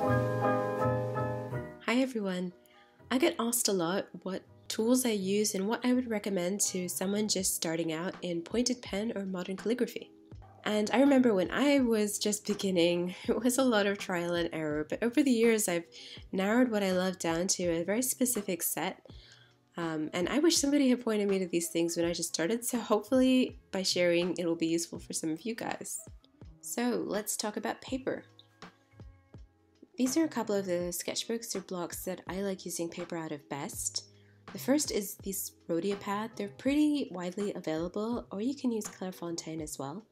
Hi everyone. I get asked a lot what tools I use and what I would recommend to someone just starting out in pointed pen or modern calligraphy. And I remember when I was just beginning, it was a lot of trial and error, but over the years I've narrowed what I love down to a very specific set. Um, and I wish somebody had pointed me to these things when I just started, so hopefully by sharing it will be useful for some of you guys. So let's talk about paper. These are a couple of the sketchbooks or blocks that I like using paper out of best. The first is this Rhodia pad. They're pretty widely available, or you can use Clairefontaine as well.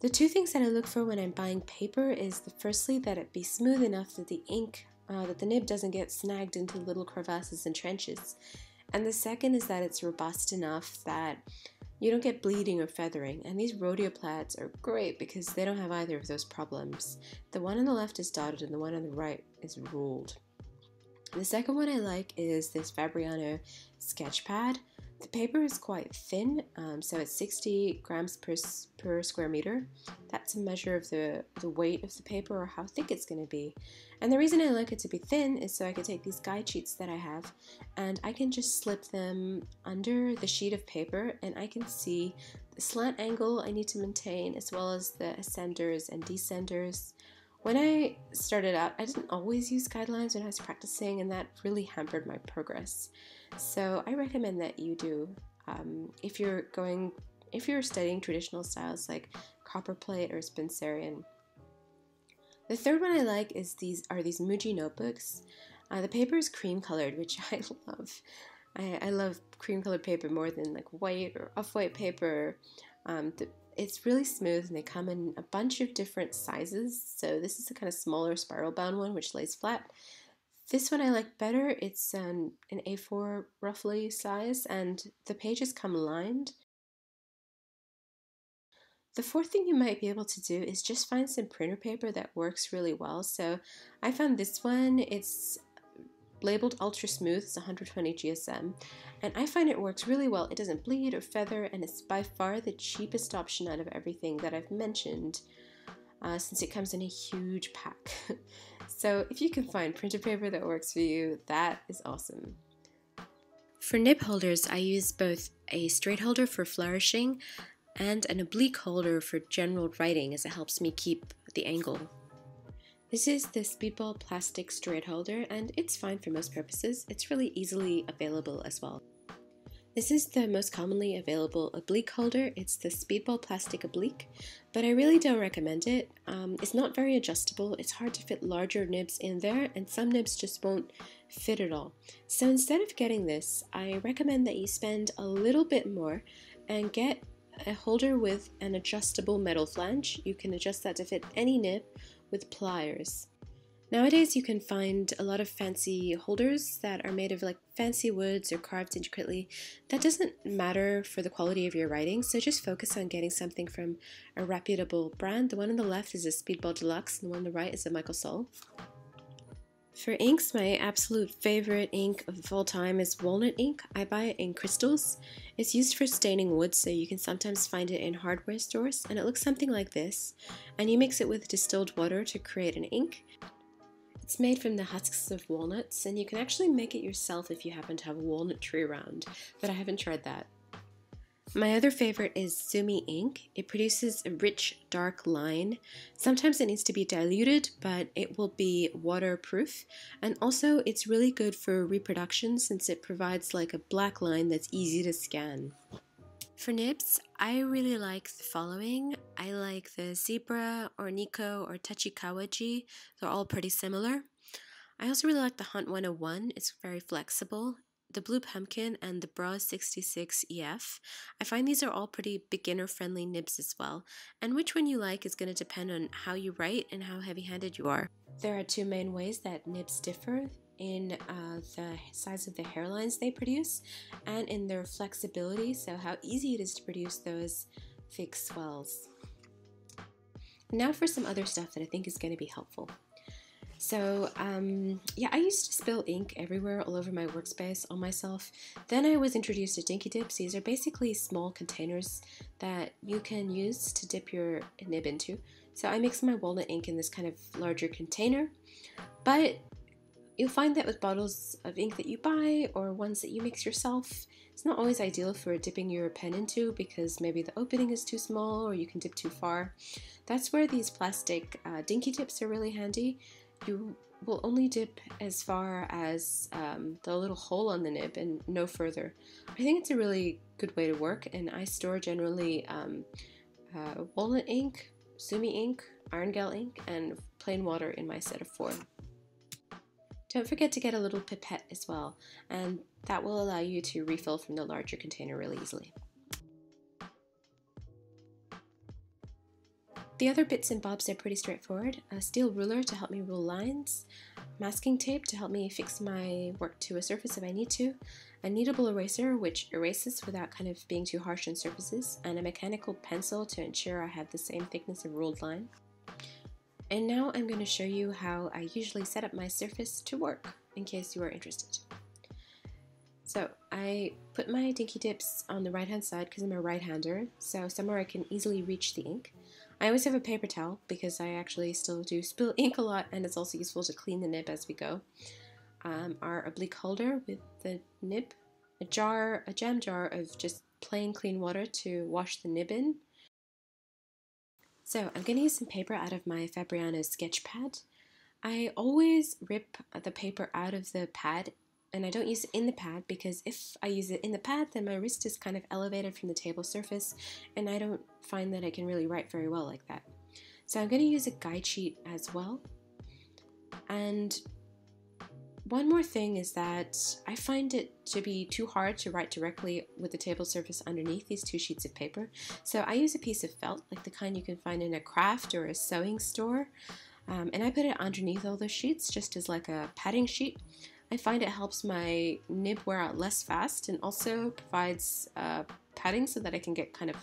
The two things that I look for when I'm buying paper is the firstly that it be smooth enough that the ink, uh, that the nib doesn't get snagged into little crevasses and trenches. And the second is that it's robust enough that you don't get bleeding or feathering. And these Rhodia plaids are great because they don't have either of those problems. The one on the left is dotted and the one on the right is ruled. The second one I like is this Fabriano sketch pad. The paper is quite thin, um, so it's 60 grams per, per square meter. That's a measure of the, the weight of the paper or how thick it's going to be. And the reason I like it to be thin is so I can take these guide sheets that I have and I can just slip them under the sheet of paper and I can see the slant angle I need to maintain as well as the ascenders and descenders when I started out, I didn't always use guidelines when I was practicing, and that really hampered my progress. So I recommend that you do. Um, if you're going, if you're studying traditional styles like copperplate or Spencerian. The third one I like is these are these Muji notebooks. Uh, the paper is cream colored, which I love. I, I love cream colored paper more than like white or off white paper. Um, the, it's really smooth and they come in a bunch of different sizes. So this is a kind of smaller spiral bound one which lays flat. This one I like better. It's an, an A4 roughly size and the pages come lined. The fourth thing you might be able to do is just find some printer paper that works really well. So I found this one. It's labeled ultra smooth, it's 120 GSM, and I find it works really well. It doesn't bleed or feather, and it's by far the cheapest option out of everything that I've mentioned, uh, since it comes in a huge pack. so if you can find printer paper that works for you, that is awesome. For nib holders, I use both a straight holder for flourishing and an oblique holder for general writing as it helps me keep the angle this is the Speedball plastic straight holder and it's fine for most purposes. It's really easily available as well. This is the most commonly available oblique holder. It's the Speedball Plastic Oblique, but I really don't recommend it. Um, it's not very adjustable. It's hard to fit larger nibs in there, and some nibs just won't fit at all. So instead of getting this, I recommend that you spend a little bit more and get a holder with an adjustable metal flange. You can adjust that to fit any nib with pliers. Nowadays, you can find a lot of fancy holders that are made of like fancy woods or carved intricately. That doesn't matter for the quality of your writing, so just focus on getting something from a reputable brand. The one on the left is a Speedball Deluxe, and the one on the right is a Michael Sull. For inks, my absolute favorite ink of all time is walnut ink. I buy it in crystals. It's used for staining wood, so you can sometimes find it in hardware stores, and it looks something like this. And you mix it with distilled water to create an ink. It's made from the husks of walnuts, and you can actually make it yourself if you happen to have a walnut tree around, but I haven't tried that. My other favorite is Sumi ink. It produces a rich, dark line. Sometimes it needs to be diluted, but it will be waterproof. And also, it's really good for reproduction since it provides like a black line that's easy to scan. For nibs, I really like the following. I like the Zebra or Nikko or Tachikawa G. They're all pretty similar. I also really like the Hunt 101. It's very flexible the Blue Pumpkin and the Brause 66 EF. I find these are all pretty beginner friendly nibs as well, and which one you like is going to depend on how you write and how heavy handed you are. There are two main ways that nibs differ in uh, the size of the hairlines they produce and in their flexibility, so how easy it is to produce those thick swells. Now for some other stuff that I think is going to be helpful. So, um, yeah, I used to spill ink everywhere all over my workspace on myself. Then I was introduced to Dinky Dips. These are basically small containers that you can use to dip your nib into. So I mix my walnut ink in this kind of larger container, but you'll find that with bottles of ink that you buy or ones that you mix yourself, it's not always ideal for dipping your pen into because maybe the opening is too small or you can dip too far. That's where these plastic uh, dinky dips are really handy. You will only dip as far as um, the little hole on the nib and no further. I think it's a really good way to work and I store generally um, uh, walnut ink, sumi ink, iron gall ink, and plain water in my set of four. Don't forget to get a little pipette as well, and that will allow you to refill from the larger container really easily. The other bits and bobs are pretty straightforward. A steel ruler to help me rule lines, masking tape to help me fix my work to a surface if I need to, a kneadable eraser which erases without kind of being too harsh on surfaces, and a mechanical pencil to ensure I have the same thickness of ruled line. And now I'm going to show you how I usually set up my surface to work, in case you are interested. So I put my dinky dips on the right hand side because I'm a right hander, so somewhere I can easily reach the ink. I always have a paper towel because I actually still do spill ink a lot and it's also useful to clean the nib as we go. Um, our oblique holder with the nib, a jar, a jam jar of just plain clean water to wash the nib in, so I'm going to use some paper out of my Fabriano sketch pad. I always rip the paper out of the pad and I don't use it in the pad because if I use it in the pad then my wrist is kind of elevated from the table surface and I don't find that I can really write very well like that. So I'm going to use a guide sheet as well. And one more thing is that I find it to be too hard to write directly with the table surface underneath these two sheets of paper. So I use a piece of felt, like the kind you can find in a craft or a sewing store. Um, and I put it underneath all the sheets just as like a padding sheet. I find it helps my nib wear out less fast and also provides uh, padding so that I can get kind of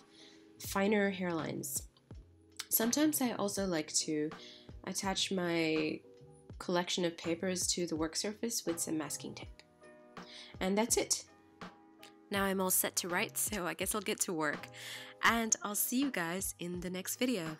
finer hairlines. Sometimes I also like to attach my collection of papers to the work surface with some masking tape. And that's it. Now I'm all set to write, so I guess I'll get to work. And I'll see you guys in the next video.